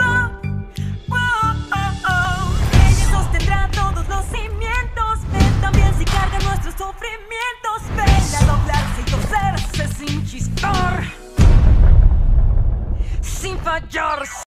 Oh, oh, oh. Ella sostendrá todos los cimientos. Ve también si carga nuestros sufrimientos. Ve la doblástica, hacerse sin chistor, sin fallarse.